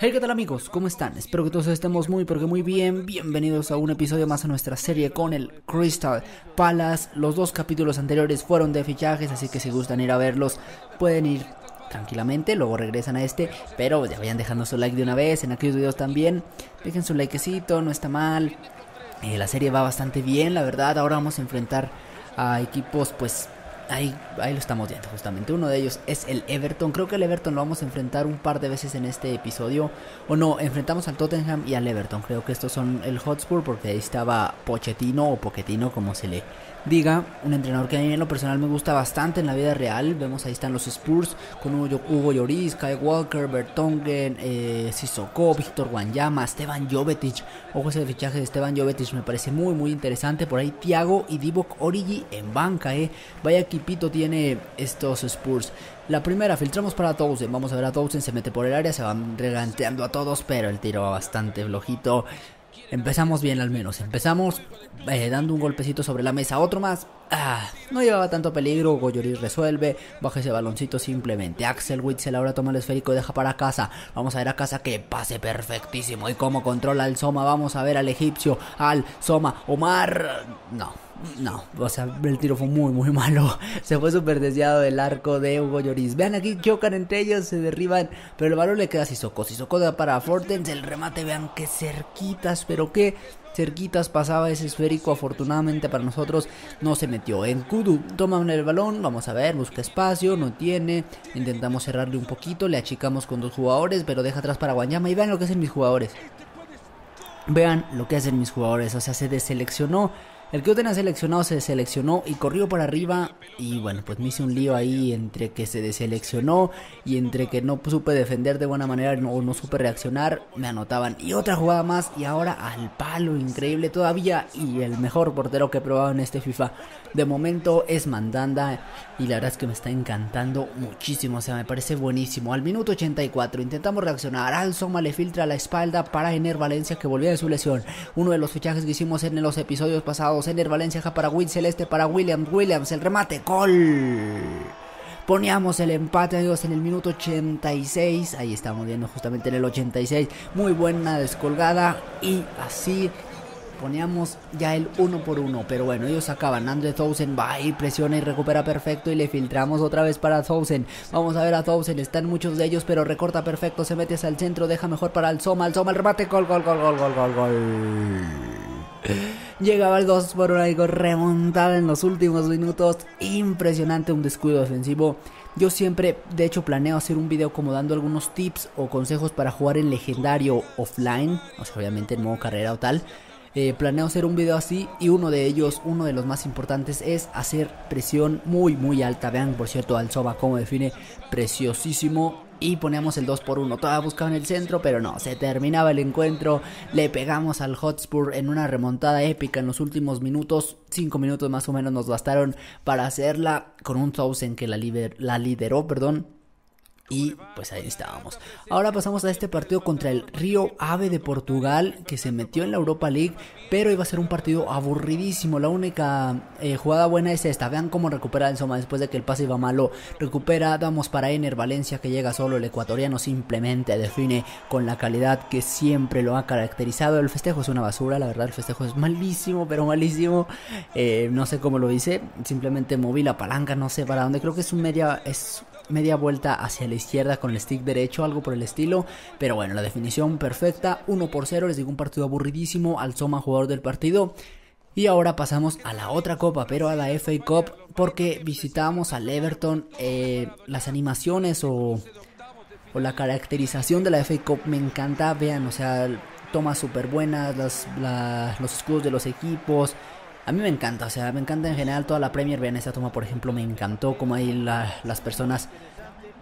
Hey, ¿qué tal amigos? ¿Cómo están? Espero que todos estemos muy, porque muy bien. Bienvenidos a un episodio más a nuestra serie con el Crystal Palace. Los dos capítulos anteriores fueron de fichajes, así que si gustan ir a verlos, pueden ir tranquilamente, luego regresan a este, pero ya vayan dejando su like de una vez, en aquellos videos también, dejen su likecito, no está mal, eh, la serie va bastante bien, la verdad, ahora vamos a enfrentar a equipos pues Ahí, ahí lo estamos viendo justamente. Uno de ellos es el Everton. Creo que el Everton lo vamos a enfrentar un par de veces en este episodio. O no, enfrentamos al Tottenham y al Everton. Creo que estos son el Hotspur porque ahí estaba Pochettino o Pochettino como se le diga. Un entrenador que a mí en lo personal me gusta bastante en la vida real. Vemos ahí están los Spurs con Hugo, Hugo Lloris, Kai Walker, Bertongen, eh, Sissoko, Víctor Wanyama, Esteban Jovetic. Ojo ese fichaje de Esteban Jovetic me parece muy muy interesante. Por ahí Thiago y Divock Origi en banca. Eh. Vaya equipito tiene estos Spurs. La primera, filtramos para Towson. Vamos a ver a Towson, se mete por el área, se van reganteando a todos, pero el tiro va bastante flojito. Empezamos bien al menos. Empezamos eh, dando un golpecito sobre la mesa. Otro más. Ah, no llevaba tanto peligro. Goyoris resuelve. Baja ese baloncito simplemente. Axel Witzel ahora toma el esférico y deja para casa. Vamos a ver a casa que pase perfectísimo. Y cómo controla el Soma. Vamos a ver al egipcio. Al Soma. Omar. No. No, o sea, el tiro fue muy, muy malo. Se fue súper desviado del arco de Hugo Lloris. Vean aquí, chocan entre ellos, se derriban. Pero el balón le queda a Sissoko. Sissoko da para Fortens. El remate, vean qué cerquitas, pero qué cerquitas pasaba ese esférico. Afortunadamente para nosotros no se metió. En Kudu toman el balón. Vamos a ver, busca espacio. No tiene. Intentamos cerrarle un poquito. Le achicamos con dos jugadores, pero deja atrás para Guanyama. Y vean lo que hacen mis jugadores. Vean lo que hacen mis jugadores. O sea, se deseleccionó el que yo tenía seleccionado se seleccionó y corrió para arriba. Y bueno, pues me hice un lío ahí entre que se deseleccionó y entre que no supe defender de buena manera o no supe reaccionar. Me anotaban. Y otra jugada más. Y ahora al palo, increíble todavía. Y el mejor portero que he probado en este FIFA. De momento es Mandanda. Y la verdad es que me está encantando muchísimo. O sea, me parece buenísimo. Al minuto 84 intentamos reaccionar. Al Soma le filtra la espalda para Ener Valencia que volvía de su lesión. Uno de los fichajes que hicimos en los episodios pasados Ener Valencia para Will Celeste para Williams. Williams, el remate. Gol. Poníamos el empate, amigos, en el minuto 86. Ahí estamos viendo justamente en el 86. Muy buena descolgada. Y así poníamos ya el uno por uno. Pero bueno, ellos acaban. Andre Thousand va y presiona y recupera perfecto. Y le filtramos otra vez para Thousand. Vamos a ver a Thousand. Están muchos de ellos, pero recorta perfecto. Se mete hacia el centro. Deja mejor para. El Soma, el remate. Gol, gol, gol, gol, gol, gol, gol. Llegaba el 2 por 1 remontada en los últimos minutos. Impresionante, un descuido defensivo. Yo siempre, de hecho, planeo hacer un video como dando algunos tips o consejos para jugar en legendario offline. O sea, obviamente en modo carrera o tal. Eh, planeo hacer un video así y uno de ellos, uno de los más importantes es hacer presión muy muy alta. Vean por cierto al Soba como define preciosísimo y poníamos el 2 por 1. Toda buscaba en el centro, pero no, se terminaba el encuentro. Le pegamos al Hotspur en una remontada épica en los últimos minutos. 5 minutos más o menos nos bastaron para hacerla con un Thousand que la lideró, perdón. Y pues ahí estábamos. Ahora pasamos a este partido contra el Río Ave de Portugal, que se metió en la Europa League, pero iba a ser un partido aburridísimo. La única eh, jugada buena es esta. Vean cómo recupera el Soma después de que el pase iba malo. Recupera, damos para Ener Valencia, que llega solo. El ecuatoriano simplemente define con la calidad que siempre lo ha caracterizado. El festejo es una basura, la verdad, el festejo es malísimo, pero malísimo. Eh, no sé cómo lo hice, simplemente moví la palanca, no sé para dónde. Creo que es un media. Es media vuelta hacia la izquierda con el stick derecho, algo por el estilo. Pero bueno, la definición perfecta, 1 por 0, les digo un partido aburridísimo, al Soma jugador del partido. Y ahora pasamos a la otra copa, pero a la FA Cup, porque visitamos al Everton. Eh, las animaciones o, o, la caracterización de la FA Cup me encanta. Vean, o sea, tomas súper buenas, los escudos de los equipos, a mí me encanta, o sea, me encanta en general toda la Premier. Vean esta toma, por ejemplo, me encantó como ahí las personas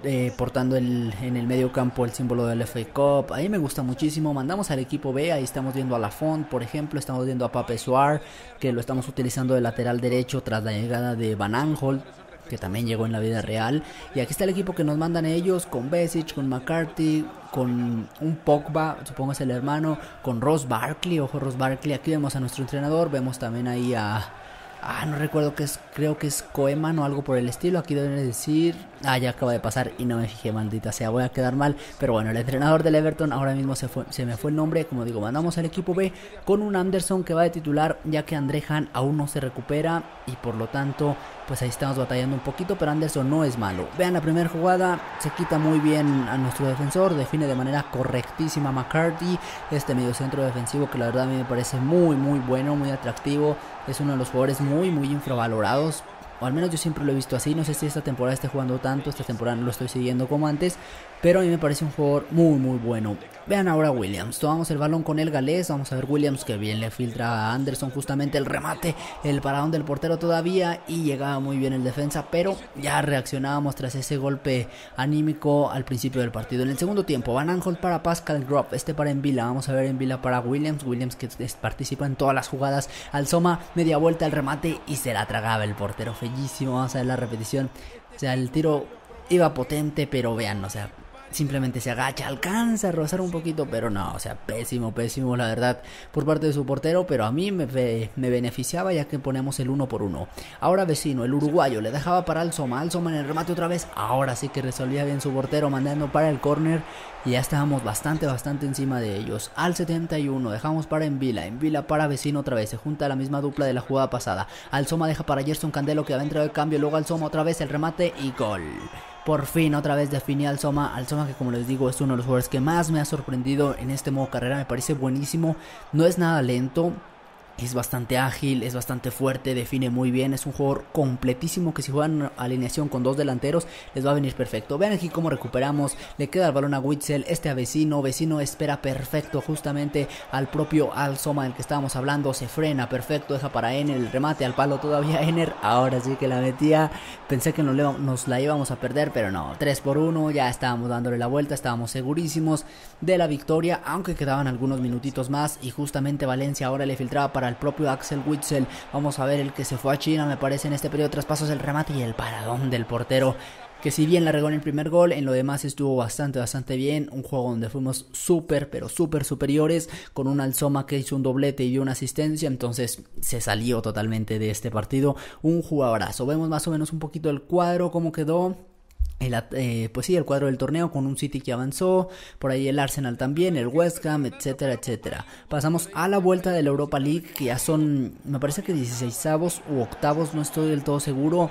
eh, portando el, en el medio campo el símbolo del FA Cup. Ahí me gusta muchísimo. Mandamos al equipo B, ahí estamos viendo a Lafont, por ejemplo, estamos viendo a Pape Suar, que lo estamos utilizando de lateral derecho tras la llegada de Van Aanholt que también llegó en la vida real. Y aquí está el equipo que nos mandan ellos, con Besic, con McCarthy, con un Pogba, supongo es el hermano, con Ross Barkley, ojo Ross Barkley, aquí vemos a nuestro entrenador, vemos también ahí a... Ah, no recuerdo que es, creo que es Koeman o algo por el estilo, aquí deben decir Ah, ya acaba de pasar y no me fijé, maldita sea, voy a quedar mal. Pero bueno, el entrenador del Everton ahora mismo se, se me fue el nombre. Como digo, mandamos al equipo B con un Anderson que va de titular, ya que André Han aún no se recupera y por lo tanto, pues ahí estamos batallando un poquito. Pero Anderson no es malo. Vean la primera jugada, se quita muy bien a nuestro defensor, define de manera correctísima McCarthy, este medio centro defensivo que la verdad a mí me parece muy, muy bueno, muy atractivo. Es uno de los jugadores muy, muy infravalorados o al menos yo siempre lo he visto así. No sé si esta temporada esté jugando tanto, esta temporada no lo estoy siguiendo como antes, pero a mí me parece un jugador muy, muy bueno. Vean ahora Williams. Tomamos el balón con el galés. Vamos a ver Williams que bien le filtra a Anderson justamente el remate, el paradón del portero todavía y llegaba muy bien el defensa, pero ya reaccionábamos tras ese golpe anímico al principio del partido. En el segundo tiempo, Van Aanholt para Pascal Gropp, este para Envila. Vamos a ver Envila para Williams. Williams que participa en todas las jugadas. Al Soma, media vuelta el remate y se la tragaba el portero. Bellísimo. Vamos a ver la repetición. O sea, el tiro iba potente, pero vean, o sea, simplemente se agacha, alcanza a rozar un poquito, pero no, o sea, pésimo, pésimo, la verdad, por parte de su portero, pero a mí me, me beneficiaba ya que ponemos el uno por uno. Ahora vecino, el uruguayo, le dejaba para Alzoma, Alzoma en el remate otra vez, ahora sí que resolvía bien su portero, mandando para el córner, y ya estábamos bastante, bastante encima de ellos. Al 71, dejamos para Envila, Envila para vecino otra vez, se junta la misma dupla de la jugada pasada. Alzoma deja para Gerson Candelo que va dentro del cambio, luego Alzoma otra vez el remate y gol. Por fin otra vez definí al Soma, al Soma que como les digo es uno de los jugadores que más me ha sorprendido en este modo carrera, me parece buenísimo, no es nada lento, es bastante ágil, es bastante fuerte, define muy bien, es un jugador completísimo que si juegan alineación con dos delanteros les va a venir perfecto. Vean aquí cómo recuperamos, le queda el balón a Witzel, este a Vecino, Vecino espera perfecto justamente al propio Alzoma del que estábamos hablando, se frena perfecto, deja para Ener el remate al palo todavía Ener, ahora sí que la metía, pensé que nos la íbamos a perder, pero no, 3 por 1, ya estábamos dándole la vuelta, estábamos segurísimos de la victoria, aunque quedaban algunos minutitos más y justamente Valencia ahora le filtraba para el propio Axel Witzel. Vamos a ver el que se fue a China, me parece, en este periodo de traspasos, el remate y el paradón del portero. Que si bien la regó en el primer gol, en lo demás estuvo bastante, bastante bien. Un juego donde fuimos súper, pero súper superiores. Con un Alzoma que hizo un doblete y una asistencia. Entonces se salió totalmente de este partido. Un jugadorazo. Vemos más o menos un poquito el cuadro, cómo quedó. El, eh, pues sí, el cuadro del torneo con un City que avanzó, por ahí el Arsenal también, el West Ham, etcétera, etcétera. Pasamos a la vuelta de la Europa League, que ya son, me parece que 16 avos u octavos, no estoy del todo seguro.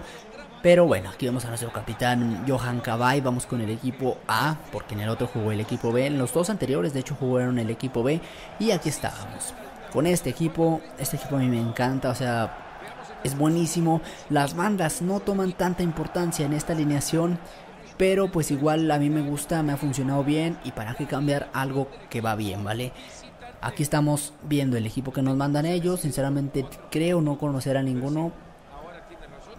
Pero bueno, aquí vemos a nuestro capitán Johan Cabay, vamos con el equipo A, porque en el otro jugó el equipo B, en los dos anteriores de hecho jugaron el equipo B, y aquí estábamos. Con este equipo, este equipo a mí me encanta, o sea, es buenísimo. Las bandas no toman tanta importancia en esta alineación, pero pues igual a mí me gusta, me ha funcionado bien y para qué cambiar algo que va bien, ¿vale? Aquí estamos viendo el equipo que nos mandan ellos, sinceramente creo no conocer a ninguno.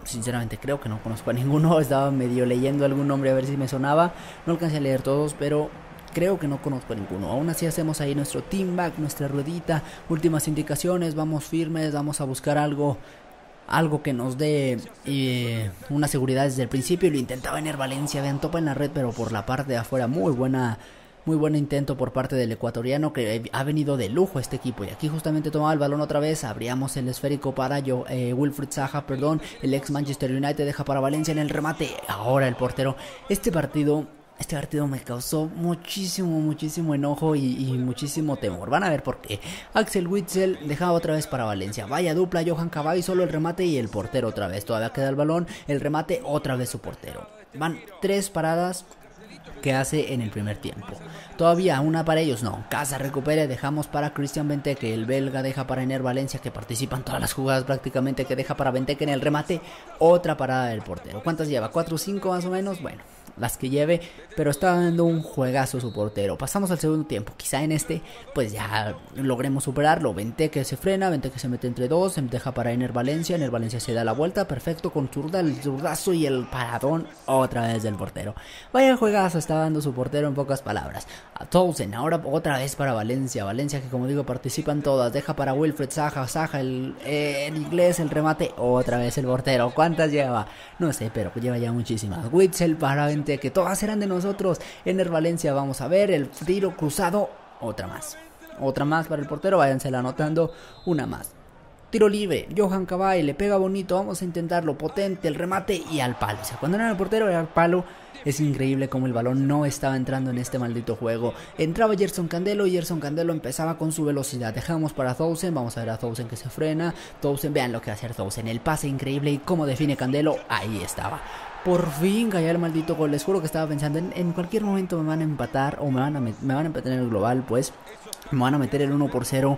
Sinceramente creo que no conozco a ninguno, estaba medio leyendo algún nombre a ver si me sonaba, no alcancé a leer todos, pero creo que no conozco a ninguno. Aún así hacemos ahí nuestro team back, nuestra ruedita, últimas indicaciones, vamos firmes, vamos a buscar algo algo que nos dé eh, una seguridad desde el principio. Lo intentaba en Valencia, vean, topa en la red, pero por la parte de afuera, muy buena. Muy buen intento por parte del ecuatoriano que ha venido de lujo este equipo. Y aquí justamente tomaba el balón otra vez. Abríamos el esférico para yo, eh, Wilfred Zaha, perdón. El ex Manchester United deja para Valencia en el remate. Ahora el portero. Este partido este partido me causó muchísimo, muchísimo enojo y, muchísimo temor. Van a ver por qué. Axel Witzel dejaba otra vez para Valencia. Vaya dupla, Johan Cabay, solo el remate y el portero otra vez. Todavía queda el balón, el remate, otra vez su portero. Van tres paradas que hace en el primer tiempo. Todavía una para ellos, no. Casa recupere, dejamos para Cristian Benteke, el belga deja para Ener Valencia que participa en todas las jugadas prácticamente, que deja para Benteke en el remate, otra parada del portero. ¿Cuántas lleva? ¿Cuatro o cinco más o menos? Bueno, las que lleve, pero está dando un juegazo su portero. Pasamos al segundo tiempo, quizá en este, pues ya logremos superarlo. Vente que se frena, vente que se mete entre dos, se deja para Ener Valencia, Ener Valencia se da la vuelta, perfecto, con zurda, el zurdazo y el paradón otra vez del portero. Vaya juegazo está dando su portero en pocas palabras. A Towson, ahora otra vez para Valencia, Valencia que como digo participa en todas, deja para Wilfred Saja, Saja el, inglés, el remate, otra vez el portero. ¿Cuántas lleva? No sé, pero lleva ya muchísimas. Witzel para que todas eran de nosotros. Ener Valencia, vamos a ver, el tiro cruzado, otra más. Otra más para el portero, váyansela anotando, una más. Tiro libre, Johan Cabay le pega bonito, vamos a intentarlo, potente, el remate y al palo. O sea, cuando era el portero era al palo. Es increíble como el balón no estaba entrando en este maldito juego. Entraba Gerson Candelo y Gerson Candelo empezaba con su velocidad. Dejamos para Thousand, vamos a ver a Thousand que se frena. Thousand, vean lo que hace Thousand, el pase increíble y cómo define Candelo, ahí estaba. Por fin cayó el maldito gol. Les juro que estaba pensando en, en cualquier momento me van a empatar o me van a, me van a empatar en el global, pues me van a meter el 1 por 0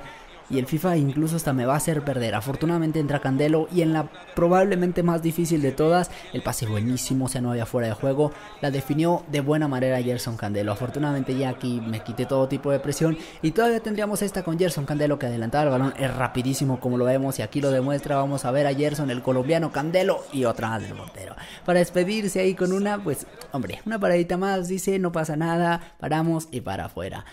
y el FIFA incluso hasta me va a hacer perder. Afortunadamente entra Candelo y en la probablemente más difícil de todas, el pase buenísimo, o sea, no había fuera de juego, la definió de buena manera Gerson Candelo. Afortunadamente ya aquí me quité todo tipo de presión y todavía tendríamos esta con Gerson Candelo que adelantaba el balón, es rapidísimo como lo vemos y aquí lo demuestra. Vamos a ver a Gerson, el colombiano Candelo y otra más del Montero. Para despedirse ahí con una, pues, hombre, una paradita más, dice, no pasa nada, paramos y para afuera.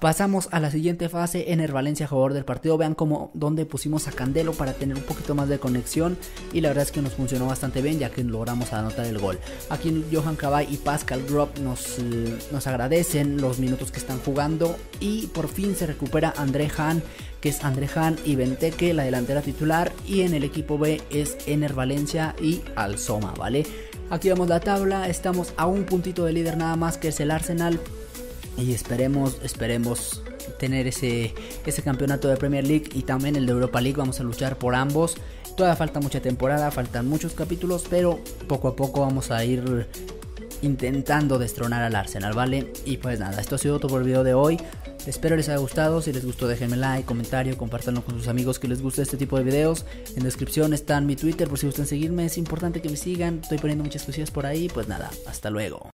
Pasamos a la siguiente fase en el Valencia favor del partido. Vean cómo donde pusimos a Candelo para tener un poquito más de conexión y la verdad es que nos funcionó bastante bien ya que logramos anotar el gol. Aquí Johan Cabay y Pascal Grop nos, eh, nos agradecen los minutos que están jugando y por fin se recupera André Han que es André Han y Benteke, la delantera titular y en el equipo B es Ener Valencia y Alzoma, ¿vale? Aquí vemos la tabla, estamos a un puntito de líder nada más que es el Arsenal y esperemos, esperemos tener ese, ese campeonato de Premier League y también el de Europa League. Vamos a luchar por ambos. Todavía falta mucha temporada, faltan muchos capítulos, pero poco a poco vamos a ir intentando destronar al Arsenal, ¿vale? Y pues nada, esto ha sido todo por el video de hoy. Espero les haya gustado, si les gustó déjenme like, comentario, compártanlo con sus amigos que les guste este tipo de videos. En descripción está mi Twitter por si gustan seguirme, es importante que me sigan, estoy poniendo muchas cosillas por ahí, pues nada, hasta luego.